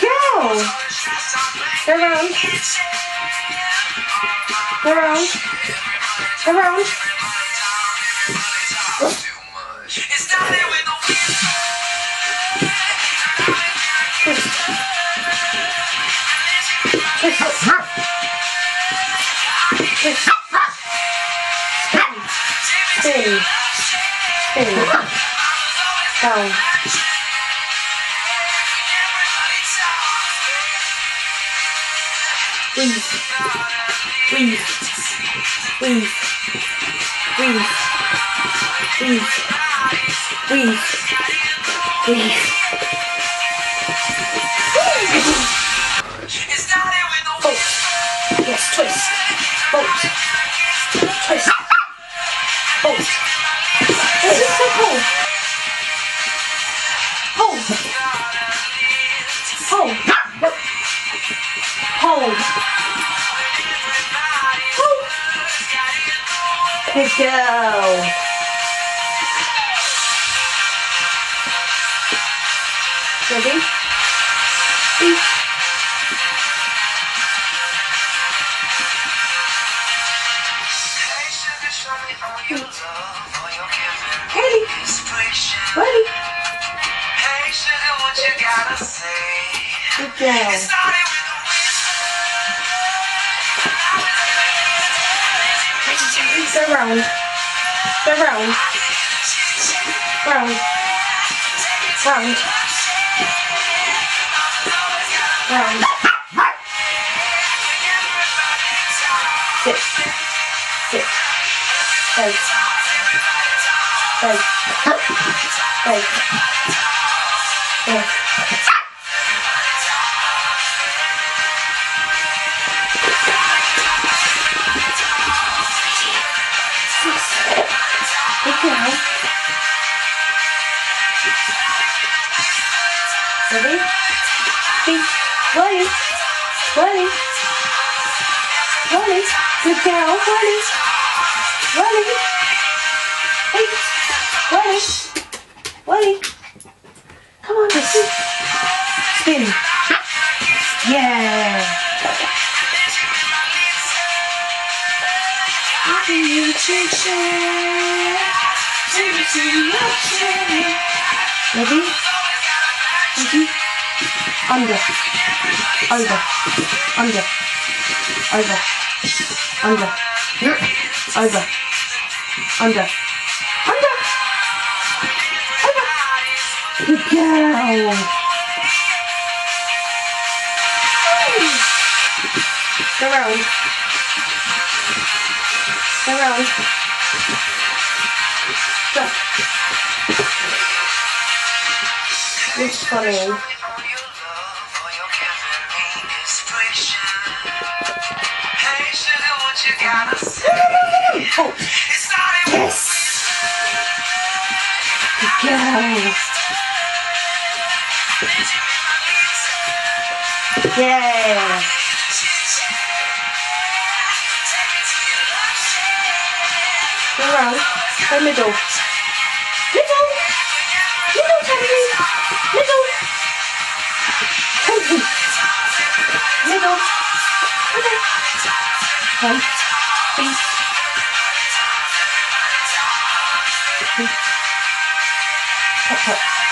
Girl. Go around. Around. Around. Spin. Down. Breathe. Breathe. Breathe. Breathe. Breathe. Breathe. Breathe. Hold. Hold. Hold. Hold. Good girl. Ready? Ready? Ready? Good girl. Go round. Go round. Round. Round. Round. Sit. Sit. Go. Go. Go. Ready? Feet. Rolling. Rolling. Rolling. Good girl. Rolling. Rolling. Feet. Rolling. Rolling. Come on, let's. Spin. Yeah. How can you Ready? Ready? Under. Over. Under. Over. Under. Over. Under. Under. Over. Good girl. Go round. Go round. It's funny. Oh, yes. Good girl. Yeah. Go middle. Middle. Middle, Teddy. Middle. Teddy. Middle. Okay. One. Feet. Feet. Pop, pop.